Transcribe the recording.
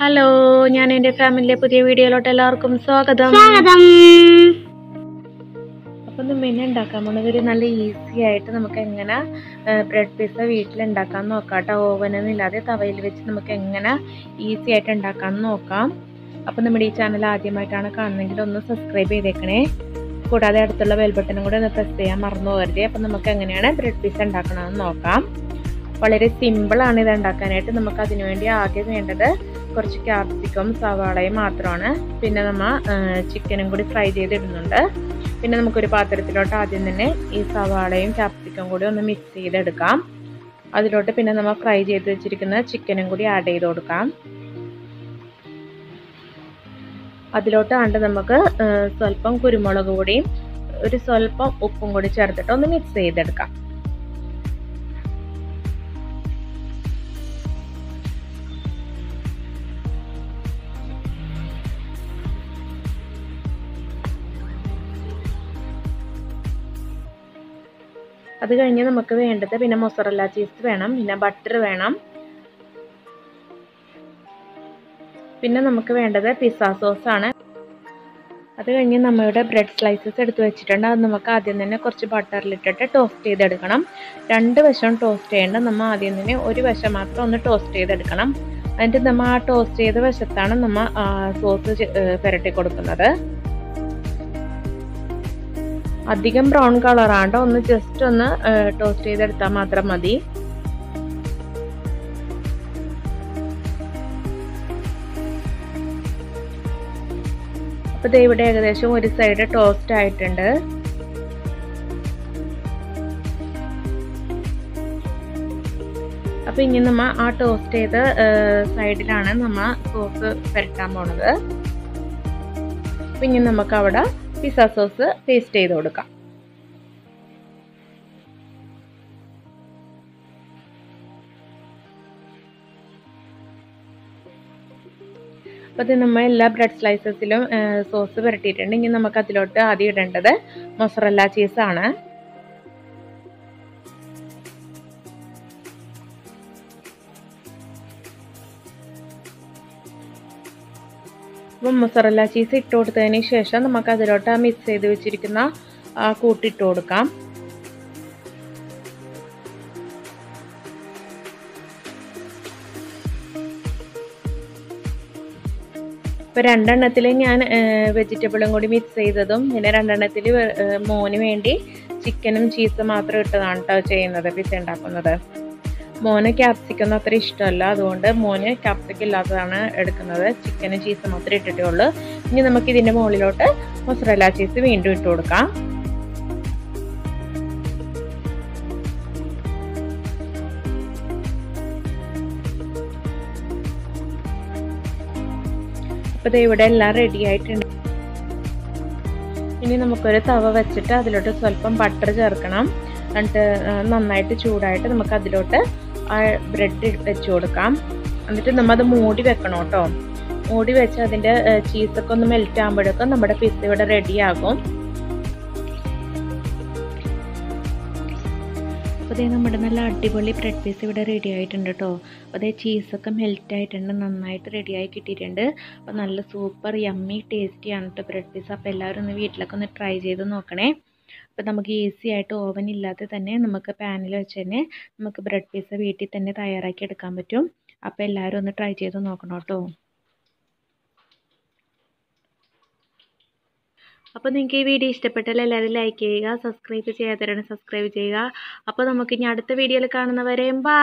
Hello ഞാൻ എന്റെ ഫാമിലിയിലെ പുതിയ വീഡിയോയിലോട്ട് എല്ലാവർക്കും സ്വാഗതം. സ്വാഗതം. അപ്പം നമ്മൾ ഇന്ന് ഉണ്ടാക്കാൻ പോകുന്നത് ഒരു നല്ല ഈസി ആയിട്ട് നമുക്ക് എങ്ങനെ ബ്രെഡ് പിസ്സ വീട്ടിൽ ഉണ്ടാക്കാൻ നോക്കാം കേട്ടോ. ഓവനൊന്നും ഇല്ലാതെ തവയിൽ വെച്ച് നമുക്ക് എങ്ങനെ ഈസി ആയിട്ട് ഉണ്ടാക്കാൻ നോക്കാം. അപ്പം നമ്മുടെ ഈ ചാനൽ ആദ്യമായിട്ടാണ് കാണുന്നതെങ്കിൽ ഒന്ന് സബ്സ്ക്രൈബ് ചെയ്തേക്കണേ. കൂടാതെ അടുത്തുള്ള ബെൽ ബട്ടണും കൂടെ ഒന്ന് പ്രസ് ചെയ്യാൻ മറന്നു പോകരുത്. അപ്പം നമുക്ക് എങ്ങനെയാണ് ബ്രെഡ് പിസ്സ ഉണ്ടാക്കണമെന്ന് നോക്കാം. വളരെ സിമ്പിളാണ് ഇത് ഉണ്ടാക്കാനായിട്ട്. നമുക്ക് അതിനുവേണ്ടി ആകെ വേണ്ടത് കുറച്ച് ക്യാപ്സിക്കും സവാളയും മാത്രമാണ്. പിന്നെ നമ്മൾ ചിക്കനും കൂടി ഫ്രൈ ചെയ്തിടുന്നുണ്ട്. പിന്നെ നമുക്കൊരു പാത്രത്തിലോട്ട് ആദ്യം തന്നെ ഈ സവാളയും ക്യാപ്സിക്കും കൂടി ഒന്ന് മിക്സ് ചെയ്തെടുക്കാം. അതിലോട്ട് പിന്നെ നമ്മൾ ഫ്രൈ ചെയ്ത് വെച്ചിരിക്കുന്ന ചിക്കനും കൂടി ആഡ് ചെയ്ത് കൊടുക്കാം. അതിലോട്ട് ആണ്ട് നമുക്ക് സ്വല്പം കുരുമുളക് പൊടിയും ഒരു സ്വല്പം ഉപ്പും കൂടി ചേർത്തിട്ട് ഒന്ന് മിക്സ് ചെയ്തെടുക്കാം. അത് കഴിഞ്ഞ് നമുക്ക് വേണ്ടത് പിന്നെ മൊസറല്ല ചീസ് വേണം പിന്നെ ബട്ടർ വേണം. പിന്നെ നമുക്ക് വേണ്ടത് പിസ്സ സോസ് ആണ്. അത് കഴിഞ്ഞ് നമ്മളുടെ ബ്രെഡ് സ്ലൈസസ് എടുത്ത് വെച്ചിട്ടുണ്ട്. അത് നമുക്ക് ആദ്യം തന്നെ കുറച്ച് ബട്ടറിലിട്ടിട്ട് ടോസ്റ്റ് ചെയ്തെടുക്കണം. രണ്ട് വശം ടോസ്റ്റ് ചെയ്യേണ്ട. നമ്മൾ ആദ്യം തന്നെ ഒരു വശം മാത്രം ഒന്ന് ടോസ്റ്റ് ചെയ്തെടുക്കണം. എന്നിട്ട് നമ്മൾ ആ ടോസ്റ്റ് ചെയ്ത വശത്താണ് നമ്മൾ സോസ് പുരട്ടി കൊടുക്കുന്നത്. അധികം ബ്രൗൺ കളറാണ്ട് ഒന്ന് ജസ്റ്റ് ഒന്ന് ടോസ്റ്റ് ചെയ്തെടുത്താൽ മാത്രം മതി. അപ്പോൾ ഇവിടെ ഏകദേശം ഒരു സൈഡ് ടോസ്റ്റ് ആയിട്ടുണ്ട്. അപ്പോൾ ഇനി നമ്മൾ ആ ടോസ്റ്റ് ചെയ്ത സൈഡിലാണ് നമ്മൾ സോസ് പുരട്ടാൻ പോണത്. അപ്പം ഇനി നമുക്ക് അവിടെ പിസ്സ സോസ് പേസ്റ്റ് ചെയ്ത് കൊടുക്കാം. അപ്പോൾ ഇത് നമ്മൾ എല്ലാ ബ്രെഡ് സ്ലൈസസിലും സോസ് പുരട്ടിയിട്ടുണ്ട്. ഇനി നമുക്ക് അതിലോട്ട് ആദ്യം ഇടേണ്ടത് മൊസറല്ല ചീസാണ് അപ്പം മൊസറല്ല ചീസ് ഇട്ട് കൊടുത്തതിന് ശേഷം നമുക്ക് അതിലോട്ട് മിക്സ് ചെയ്ത് വെച്ചിരിക്കുന്ന കൂട്ടിട്ട് കൊടുക്കാം. ഇപ്പോൾ രണ്ടെണ്ണത്തിൽ ഞാൻ വെജിറ്റബിളും കൂടി മിക്സ് ചെയ്തതും പിന്നെ രണ്ടെണ്ണത്തിൽ മോന് വേണ്ടി ചിക്കനും ചീസും മാത്രം ഇട്ടതാണ് കേട്ടോ ചെയ്യുന്നത് പിസ ഉണ്ടാക്കുന്നത്. മോന് ക്യാപ്സിക്കം അത്ര ഇഷ്ടമല്ല. അതുകൊണ്ട് മോന് ക്യാപ്സിക്കം ഇല്ലാത്തതാണ് എടുക്കുന്നത്. ചിക്കനും ചീസും മാത്രമേ ഇട്ടിട്ടേ ഉള്ളൂ. ഇനി നമുക്ക് ഇതിന്റെ മുകളിലോട്ട് മൊസറല്ല ചീസ് വീണ്ടും ഇട്ട് കൊടുക്കാം. അപ്പോൾ ഇവിടെ എല്ലാം റെഡി ആയിട്ടുണ്ട്. ഇനി നമുക്കൊരു തവ വെച്ചിട്ട് അതിലോട്ട് സ്വല്പം ബട്ടർ ചേർക്കണം. എന്നിട്ട് നന്നായിട്ട് ചൂടായിട്ട് നമുക്ക് അതിലോട്ട് ബ്രെഡ് വെച്ച് കൊടുക്കാം. എന്നിട്ട് നമ്മൾ അത് മൂടി വെക്കണം കേട്ടോ. മൂടി വെച്ച് അതിന്റെ ചീസൊക്കെ ഒന്ന് മെൽറ്റ് ആകുമ്പോഴേക്കും നമ്മുടെ പിസ്സ ഇവിടെ റെഡിയാകും അപ്പോൾ അതേ നമ്മുടെ നല്ല അടിപൊളി ബ്രെഡ് പീസ് ഇവിടെ റെഡി ആയിട്ടുണ്ട് കേട്ടോ. അപ്പോൾ അതേ ചീസൊക്കെ മെൽറ്റ് ആയിട്ടുണ്ട് നന്നായിട്ട് റെഡിയായി കിട്ടിയിട്ടുണ്ട്. അപ്പോൾ നല്ല സൂപ്പർ യമ്മി ടേസ്റ്റിയാണ് കേട്ടോ ബ്രെഡ് പീസ് അപ്പോൾ എല്ലാവരും ഒന്ന് വീട്ടിലൊക്കെ ഒന്ന് ട്രൈ ചെയ്ത് നോക്കണേ. അപ്പോൾ നമുക്ക് ഈസി ആയിട്ട് ഓവൻ ഇല്ലാതെ തന്നെ നമുക്ക് പാനിൽ വെച്ച് തന്നെ നമുക്ക് ബ്രെഡ് പീസ് വീട്ടിൽ തന്നെ തയ്യാറാക്കി എടുക്കാൻ പറ്റും. അപ്പോൾ എല്ലാവരും ഒന്ന് ട്രൈ ചെയ്ത് നോക്കണം കേട്ടോ. അപ്പോൾ നിങ്ങൾക്ക് ഈ വീഡിയോ ഇഷ്ടപ്പെട്ടാൽ എല്ലാവരും ലൈക്ക് ചെയ്യുക സബ്സ്ക്രൈബ് ചെയ്യാത്തവരാണ് സബ്സ്ക്രൈബ് ചെയ്യുക. അപ്പോൾ നമുക്ക് ഇനി അടുത്ത വീഡിയോയിൽ കാണുന്നവരെയും ബൈ